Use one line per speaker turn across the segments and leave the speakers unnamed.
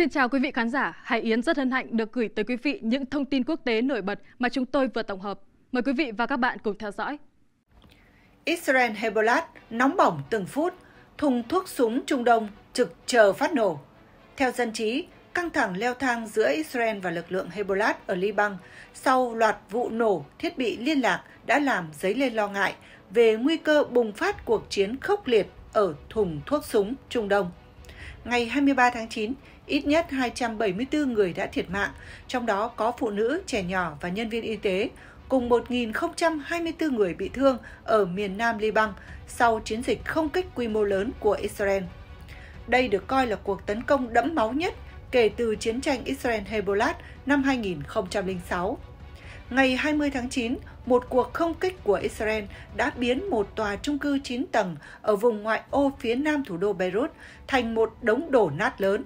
Xin chào quý vị khán giả, Hải Yến rất hân hạnh được gửi tới quý vị những thông tin quốc tế nổi bật mà chúng tôi vừa tổng hợp. Mời quý vị và các bạn cùng theo dõi.
Israel Hezbollah nóng bỏng từng phút, thùng thuốc súng Trung Đông trực chờ phát nổ. Theo dân trí, căng thẳng leo thang giữa Israel và lực lượng Hezbollah ở Liban sau loạt vụ nổ thiết bị liên lạc đã làm dấy lên lo ngại về nguy cơ bùng phát cuộc chiến khốc liệt ở thùng thuốc súng Trung Đông. Ngày 23 tháng 9, ít nhất 274 người đã thiệt mạng, trong đó có phụ nữ, trẻ nhỏ và nhân viên y tế, cùng 1.024 người bị thương ở miền nam Liban sau chiến dịch không kích quy mô lớn của Israel. Đây được coi là cuộc tấn công đẫm máu nhất kể từ chiến tranh Israel-Hezbollah năm 2006. Ngày 20 tháng 9, một cuộc không kích của Israel đã biến một tòa trung cư 9 tầng ở vùng ngoại ô phía nam thủ đô Beirut thành một đống đổ nát lớn.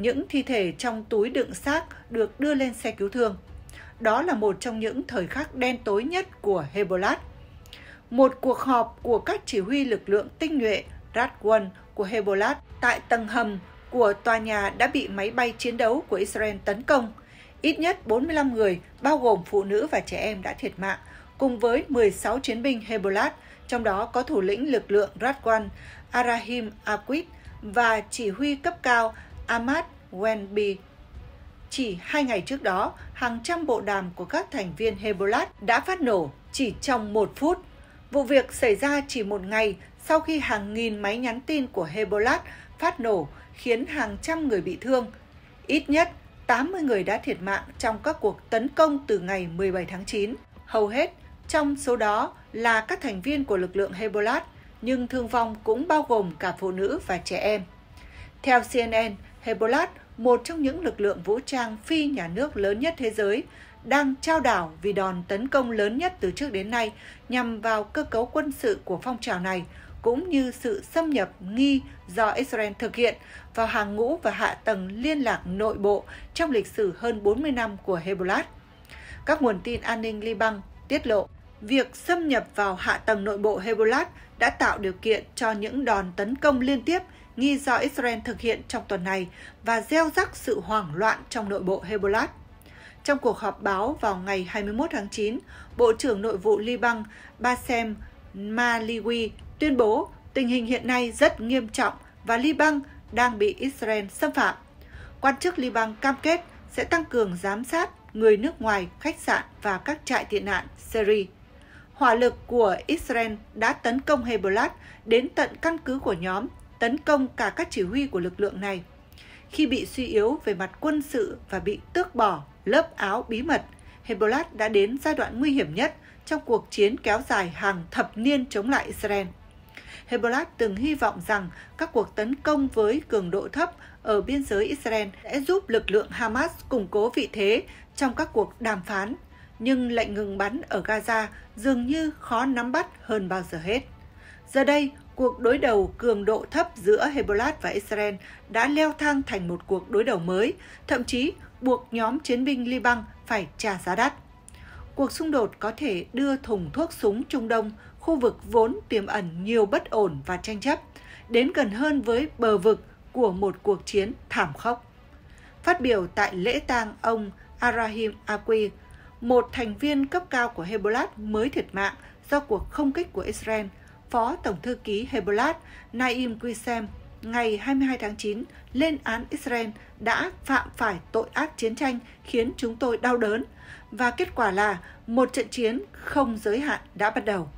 Những thi thể trong túi đựng xác được đưa lên xe cứu thương. Đó là một trong những thời khắc đen tối nhất của Hezbollah. Một cuộc họp của các chỉ huy lực lượng tinh nhuệ Radwan của Hezbollah tại tầng hầm của tòa nhà đã bị máy bay chiến đấu của Israel tấn công. Ít nhất 45 người, bao gồm phụ nữ và trẻ em đã thiệt mạng, cùng với 16 chiến binh Hezbollah, trong đó có thủ lĩnh lực lượng Radwan Arahim Akwit và chỉ huy cấp cao Ahmad Wenbi. Chỉ hai ngày trước đó, hàng trăm bộ đàm của các thành viên Hezbollah đã phát nổ chỉ trong một phút. Vụ việc xảy ra chỉ một ngày sau khi hàng nghìn máy nhắn tin của Hezbollah phát nổ khiến hàng trăm người bị thương. Ít nhất 80 người đã thiệt mạng trong các cuộc tấn công từ ngày 17 tháng 9. Hầu hết trong số đó là các thành viên của lực lượng Hezbollah, nhưng thương vong cũng bao gồm cả phụ nữ và trẻ em. Theo CNN, Hezbollah, một trong những lực lượng vũ trang phi nhà nước lớn nhất thế giới, đang trao đảo vì đòn tấn công lớn nhất từ trước đến nay nhằm vào cơ cấu quân sự của phong trào này, cũng như sự xâm nhập nghi do Israel thực hiện vào hàng ngũ và hạ tầng liên lạc nội bộ trong lịch sử hơn 40 năm của Hezbollah. Các nguồn tin an ninh Liban tiết lộ, việc xâm nhập vào hạ tầng nội bộ Hezbollah đã tạo điều kiện cho những đòn tấn công liên tiếp nghi do Israel thực hiện trong tuần này và gieo rắc sự hoảng loạn trong nội bộ Hezbollah. Trong cuộc họp báo vào ngày 21 tháng 9, Bộ trưởng Nội vụ Liban Bassem Maliwi tuyên bố tình hình hiện nay rất nghiêm trọng và Liban đang bị Israel xâm phạm. Quan chức Liban cam kết sẽ tăng cường giám sát người nước ngoài, khách sạn và các trại tị nạn Syria. Hỏa lực của Israel đã tấn công Hezbollah đến tận căn cứ của nhóm, tấn công cả các chỉ huy của lực lượng này. Khi bị suy yếu về mặt quân sự và bị tước bỏ lớp áo bí mật, Hezbollah đã đến giai đoạn nguy hiểm nhất trong cuộc chiến kéo dài hàng thập niên chống lại Israel. Hezbollah từng hy vọng rằng các cuộc tấn công với cường độ thấp ở biên giới Israel sẽ giúp lực lượng Hamas củng cố vị thế trong các cuộc đàm phán, nhưng lệnh ngừng bắn ở Gaza dường như khó nắm bắt hơn bao giờ hết. Giờ đây, cuộc đối đầu cường độ thấp giữa Hezbollah và Israel đã leo thang thành một cuộc đối đầu mới, thậm chí buộc nhóm chiến binh Liban phải trả giá đắt. Cuộc xung đột có thể đưa thùng thuốc súng Trung Đông, khu vực vốn tiềm ẩn nhiều bất ổn và tranh chấp, đến gần hơn với bờ vực của một cuộc chiến thảm khốc. Phát biểu tại lễ tang ông Arahim Aqi, một thành viên cấp cao của Hezbollah mới thiệt mạng do cuộc không kích của Israel, Phó Tổng thư ký Hezbollah Naim Qissem ngày 22 tháng 9 lên án Israel đã phạm phải tội ác chiến tranh khiến chúng tôi đau đớn và kết quả là một trận chiến không giới hạn đã bắt đầu.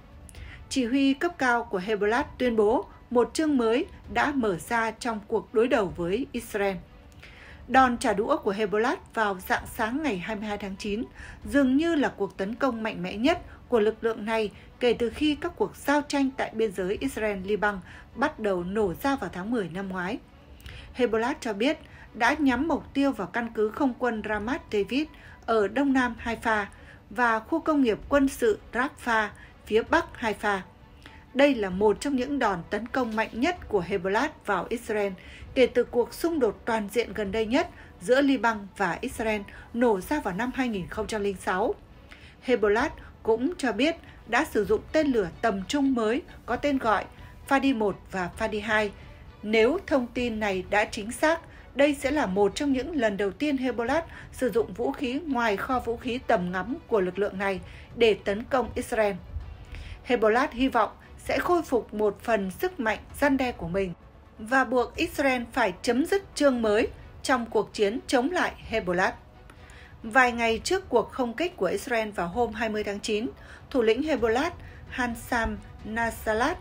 Chỉ huy cấp cao của Hezbollah tuyên bố một chương mới đã mở ra trong cuộc đối đầu với Israel. Đòn trả đũa của Hezbollah vào dạng sáng ngày 22 tháng 9 dường như là cuộc tấn công mạnh mẽ nhất của lực lượng này kể từ khi các cuộc giao tranh tại biên giới Israel-Liban bắt đầu nổ ra vào tháng 10 năm ngoái. Hezbollah cho biết đã nhắm mục tiêu vào căn cứ không quân Ramat David ở đông nam Haifa và khu công nghiệp quân sự Rafah phía bắc Haifa. Đây là một trong những đòn tấn công mạnh nhất của Hezbollah vào Israel kể từ cuộc xung đột toàn diện gần đây nhất giữa Liban và Israel nổ ra vào năm 2006. Hezbollah cũng cho biết đã sử dụng tên lửa tầm trung mới có tên gọi Fadi 1 và Fadi 2. Nếu thông tin này đã chính xác, đây sẽ là một trong những lần đầu tiên Hezbollah sử dụng vũ khí ngoài kho vũ khí tầm ngắm của lực lượng này để tấn công Israel. Hezbollah hy vọng sẽ khôi phục một phần sức mạnh gian đe của mình và buộc Israel phải chấm dứt chương mới trong cuộc chiến chống lại Hezbollah. Vài ngày trước cuộc không kích của Israel vào hôm 20 tháng 9, thủ lĩnh Hezbollah Hansam Nasrallah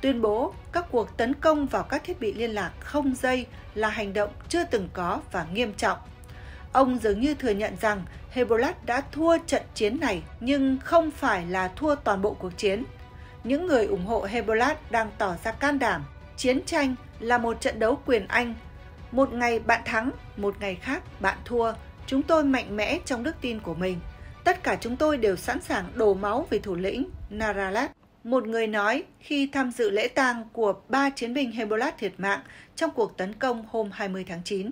tuyên bố các cuộc tấn công vào các thiết bị liên lạc không dây là hành động chưa từng có và nghiêm trọng. Ông dường như thừa nhận rằng Hezbollah đã thua trận chiến này nhưng không phải là thua toàn bộ cuộc chiến. Những người ủng hộ Hezbollah đang tỏ ra can đảm. Chiến tranh là một trận đấu quyền Anh. Một ngày bạn thắng, một ngày khác bạn thua. Chúng tôi mạnh mẽ trong đức tin của mình. Tất cả chúng tôi đều sẵn sàng đổ máu vì thủ lĩnh Naralat. Một người nói khi tham dự lễ tang của ba chiến binh Hezbollah thiệt mạng trong cuộc tấn công hôm 20 tháng 9.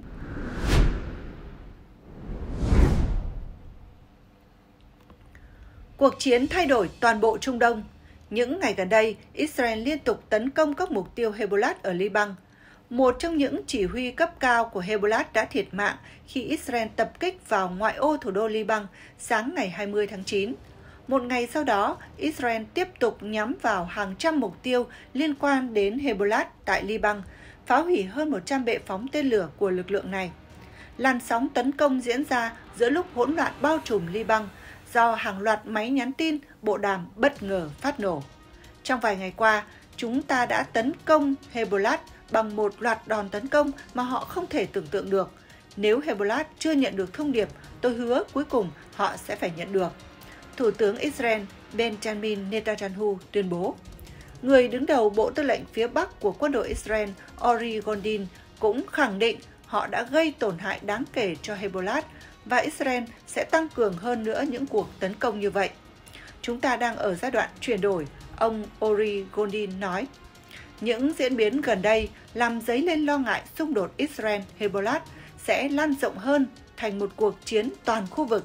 Cuộc chiến thay đổi toàn bộ Trung Đông. Những ngày gần đây, Israel liên tục tấn công các mục tiêu Hezbollah ở Liban. Một trong những chỉ huy cấp cao của Hezbollah đã thiệt mạng khi Israel tập kích vào ngoại ô thủ đô Liban sáng ngày 20 tháng 9. Một ngày sau đó, Israel tiếp tục nhắm vào hàng trăm mục tiêu liên quan đến Hezbollah tại Liban, phá hủy hơn 100 bệ phóng tên lửa của lực lượng này. Làn sóng tấn công diễn ra giữa lúc hỗn loạn bao trùm Liban do hàng loạt máy nhắn tin, bộ đàm bất ngờ phát nổ. Trong vài ngày qua, chúng ta đã tấn công Hezbollah bằng một loạt đòn tấn công mà họ không thể tưởng tượng được. Nếu Hezbollah chưa nhận được thông điệp, tôi hứa cuối cùng họ sẽ phải nhận được. Thủ tướng Israel Benjamin Netanyahu tuyên bố. Người đứng đầu Bộ Tư lệnh phía Bắc của quân đội Israel Ori Gondin cũng khẳng định họ đã gây tổn hại đáng kể cho Hezbollah và Israel sẽ tăng cường hơn nữa những cuộc tấn công như vậy. Chúng ta đang ở giai đoạn chuyển đổi, ông Ori Gondin nói. Những diễn biến gần đây làm dấy lên lo ngại xung đột Israel-Hezbollah sẽ lan rộng hơn thành một cuộc chiến toàn khu vực.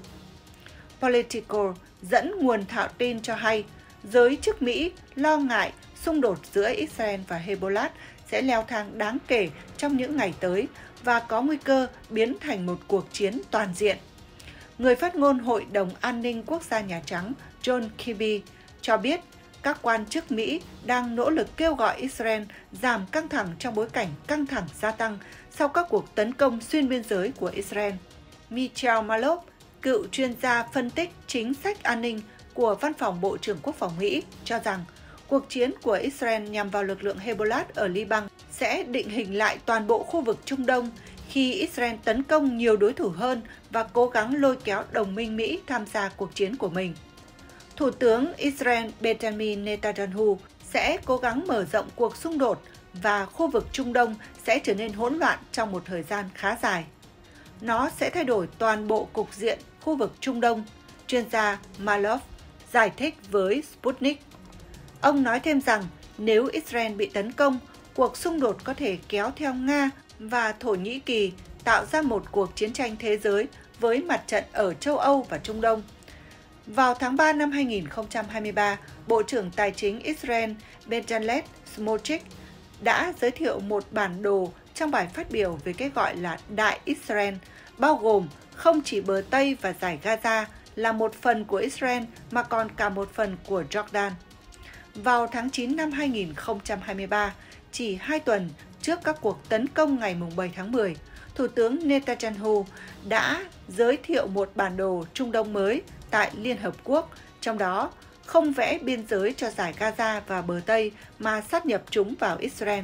Politico dẫn nguồn thạo tin cho hay, giới chức Mỹ lo ngại xung đột giữa Israel và Hezbollah sẽ leo thang đáng kể trong những ngày tới và có nguy cơ biến thành một cuộc chiến toàn diện. Người phát ngôn Hội đồng An ninh Quốc gia Nhà Trắng John Kirby cho biết các quan chức Mỹ đang nỗ lực kêu gọi Israel giảm căng thẳng trong bối cảnh căng thẳng gia tăng sau các cuộc tấn công xuyên biên giới của Israel. Michel Malop, cựu chuyên gia phân tích chính sách an ninh của Văn phòng Bộ trưởng Quốc phòng Mỹ, cho rằng cuộc chiến của Israel nhằm vào lực lượng Hezbollah ở Liban sẽ định hình lại toàn bộ khu vực Trung Đông khi Israel tấn công nhiều đối thủ hơn và cố gắng lôi kéo đồng minh Mỹ tham gia cuộc chiến của mình. Thủ tướng Israel Benjamin Netanyahu sẽ cố gắng mở rộng cuộc xung đột và khu vực Trung Đông sẽ trở nên hỗn loạn trong một thời gian khá dài. Nó sẽ thay đổi toàn bộ cục diện khu vực Trung Đông, chuyên gia Malov giải thích với Sputnik. Ông nói thêm rằng nếu Israel bị tấn công, cuộc xung đột có thể kéo theo Nga và Thổ Nhĩ Kỳ tạo ra một cuộc chiến tranh thế giới với mặt trận ở châu Âu và Trung Đông. Vào tháng 3 năm 2023, Bộ trưởng Tài chính Israel Bezalel Smotrich đã giới thiệu một bản đồ trong bài phát biểu về cái gọi là Đại Israel, bao gồm không chỉ bờ Tây và giải Gaza là một phần của Israel mà còn cả một phần của Jordan. Vào tháng 9 năm 2023, chỉ hai tuần trước các cuộc tấn công ngày 7 tháng 10, Thủ tướng Netanyahu đã giới thiệu một bản đồ Trung Đông mới tại Liên Hợp Quốc, trong đó không vẽ biên giới cho giải Gaza và bờ Tây mà sát nhập chúng vào Israel.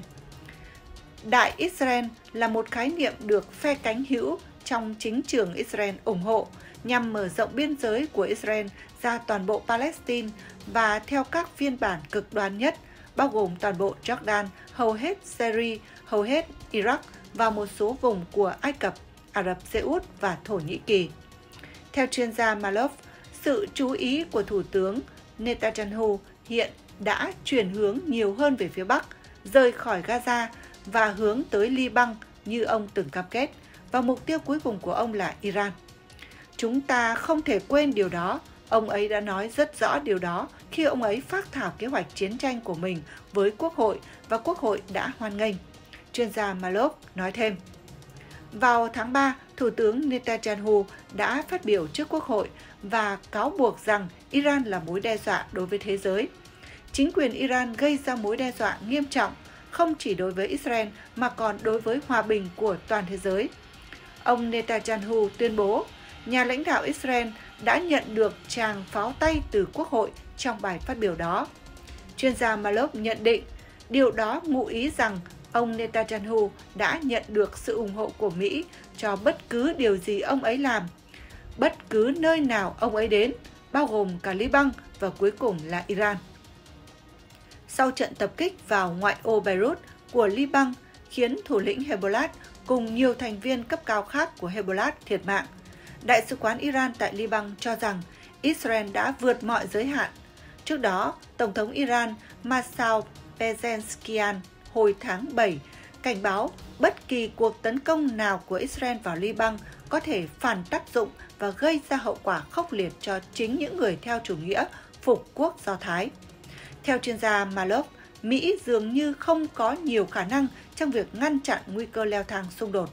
Đại Israel là một khái niệm được phe cánh hữu trong chính trường Israel ủng hộ nhằm mở rộng biên giới của Israel ra toàn bộ Palestine và theo các phiên bản cực đoan nhất, bao gồm toàn bộ Jordan, hầu hết Syria, hầu hết Iraq và một số vùng của Ai Cập, Ả Rập Xê Út và Thổ Nhĩ Kỳ. Theo chuyên gia Malov, sự chú ý của Thủ tướng Netanyahu hiện đã chuyển hướng nhiều hơn về phía Bắc, rời khỏi Gaza và hướng tới Liban như ông từng cam kết, và mục tiêu cuối cùng của ông là Iran. Chúng ta không thể quên điều đó, ông ấy đã nói rất rõ điều đó khi ông ấy phát thảo kế hoạch chiến tranh của mình với Quốc hội và Quốc hội đã hoan nghênh. Chuyên gia Malov nói thêm. Vào tháng 3, Thủ tướng Netanyahu đã phát biểu trước Quốc hội và cáo buộc rằng Iran là mối đe dọa đối với thế giới. Chính quyền Iran gây ra mối đe dọa nghiêm trọng không chỉ đối với Israel mà còn đối với hòa bình của toàn thế giới. Ông Netanyahu tuyên bố nhà lãnh đạo Israel đã nhận được tràng pháo tay từ Quốc hội trong bài phát biểu đó. Chuyên gia Malov nhận định điều đó ngụ ý rằng ông Netanyahu đã nhận được sự ủng hộ của Mỹ cho bất cứ điều gì ông ấy làm, bất cứ nơi nào ông ấy đến, bao gồm cả Liban và cuối cùng là Iran. Sau trận tập kích vào ngoại ô Beirut của Liban khiến thủ lĩnh Hezbollah cùng nhiều thành viên cấp cao khác của Hezbollah thiệt mạng, Đại sứ quán Iran tại Liban cho rằng Israel đã vượt mọi giới hạn. Trước đó, Tổng thống Iran Masoud Pezeshkian hồi tháng 7 cảnh báo bất kỳ cuộc tấn công nào của Israel vào Liban có thể phản tác dụng và gây ra hậu quả khốc liệt cho chính những người theo chủ nghĩa phục quốc Do Thái. Theo chuyên gia Malov, Mỹ dường như không có nhiều khả năng trong việc ngăn chặn nguy cơ leo thang xung đột,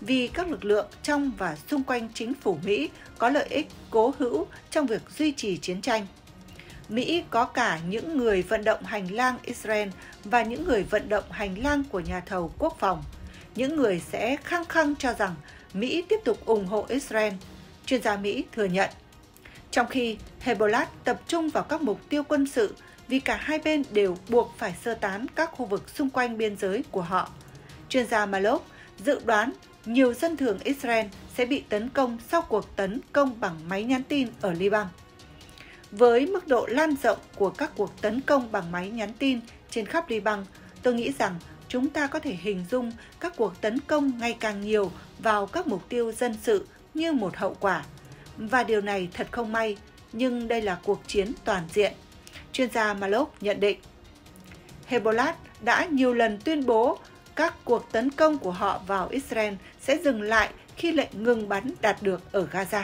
vì các lực lượng trong và xung quanh chính phủ Mỹ có lợi ích cố hữu trong việc duy trì chiến tranh. Mỹ có cả những người vận động hành lang Israel và những người vận động hành lang của nhà thầu quốc phòng. Những người sẽ khăng khăng cho rằng Mỹ tiếp tục ủng hộ Israel, chuyên gia Mỹ thừa nhận. Trong khi Hezbollah tập trung vào các mục tiêu quân sự vì cả hai bên đều buộc phải sơ tán các khu vực xung quanh biên giới của họ. Chuyên gia Malok dự đoán nhiều dân thường Israel sẽ bị tấn công sau cuộc tấn công bằng máy nhắn tin ở Liban. Với mức độ lan rộng của các cuộc tấn công bằng máy nhắn tin trên khắp Liban, tôi nghĩ rằng chúng ta có thể hình dung các cuộc tấn công ngày càng nhiều vào các mục tiêu dân sự như một hậu quả. Và điều này thật không may, nhưng đây là cuộc chiến toàn diện. Chuyên gia Malok nhận định. Hezbollah đã nhiều lần tuyên bố các cuộc tấn công của họ vào Israel sẽ dừng lại khi lệnh ngừng bắn đạt được ở Gaza.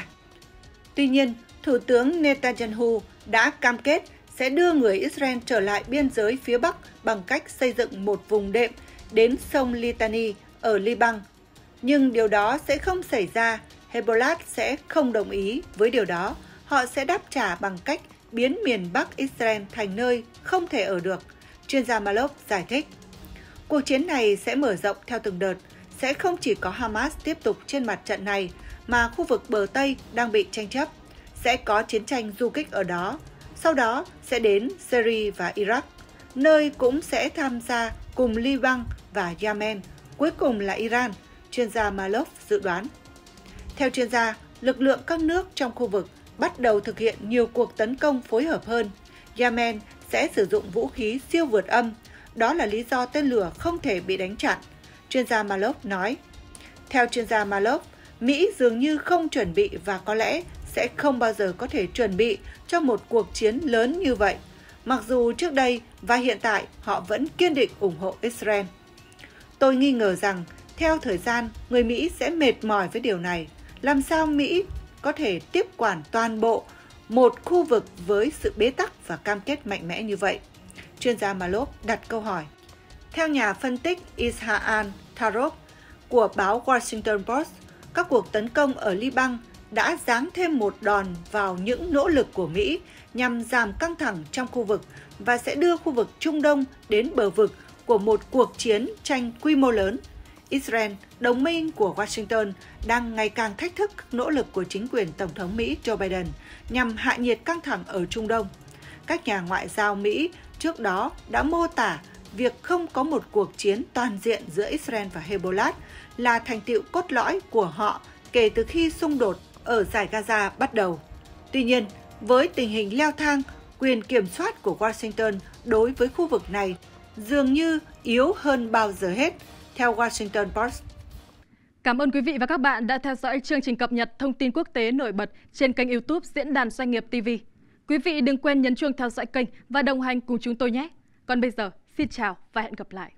Tuy nhiên, Thủ tướng Netanyahu đã cam kết sẽ đưa người Israel trở lại biên giới phía Bắc bằng cách xây dựng một vùng đệm đến sông Litani ở Liban. Nhưng điều đó sẽ không xảy ra, Hezbollah sẽ không đồng ý với điều đó. Họ sẽ đáp trả bằng cách biến miền Bắc Israel thành nơi không thể ở được, chuyên gia Malok giải thích. Cuộc chiến này sẽ mở rộng theo từng đợt, sẽ không chỉ có Hamas tiếp tục trên mặt trận này, mà khu vực bờ Tây đang bị tranh chấp. Sẽ có chiến tranh du kích ở đó, sau đó sẽ đến Syria và Iraq, nơi cũng sẽ tham gia cùng Liban và Yemen, cuối cùng là Iran, chuyên gia Malov dự đoán. Theo chuyên gia, lực lượng các nước trong khu vực bắt đầu thực hiện nhiều cuộc tấn công phối hợp hơn. Yemen sẽ sử dụng vũ khí siêu vượt âm đó là lý do tên lửa không thể bị đánh chặn, chuyên gia Malov nói. Theo chuyên gia Malov, Mỹ dường như không chuẩn bị và có lẽ sẽ không bao giờ có thể chuẩn bị cho một cuộc chiến lớn như vậy, mặc dù trước đây và hiện tại họ vẫn kiên định ủng hộ Israel. Tôi nghi ngờ rằng theo thời gian, người Mỹ sẽ mệt mỏi với điều này. Làm sao Mỹ có thể tiếp quản toàn bộ một khu vực với sự bế tắc và cam kết mạnh mẽ như vậy? chuyên gia Malop đặt câu hỏi. Theo nhà phân tích Ishaan Tarok của báo Washington Post, các cuộc tấn công ở Liban đã giáng thêm một đòn vào những nỗ lực của Mỹ nhằm giảm căng thẳng trong khu vực và sẽ đưa khu vực Trung Đông đến bờ vực của một cuộc chiến tranh quy mô lớn. Israel, đồng minh của Washington, đang ngày càng thách thức nỗ lực của chính quyền Tổng thống Mỹ Joe Biden nhằm hạ nhiệt căng thẳng ở Trung Đông. Các nhà ngoại giao Mỹ trước đó đã mô tả việc không có một cuộc chiến toàn diện giữa Israel và Hezbollah là thành tựu cốt lõi của họ kể từ khi xung đột ở giải Gaza bắt đầu. Tuy nhiên, với tình hình leo thang, quyền kiểm soát của Washington đối với khu vực này dường như yếu hơn bao giờ hết, theo Washington Post.
Cảm ơn quý vị và các bạn đã theo dõi chương trình cập nhật thông tin quốc tế nổi bật trên kênh YouTube Diễn đàn Doanh nghiệp TV. Quý vị đừng quên nhấn chuông theo dõi kênh và đồng hành cùng chúng tôi nhé. Còn bây giờ, xin chào và hẹn gặp lại.